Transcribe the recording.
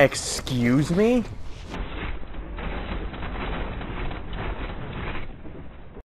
Excuse me?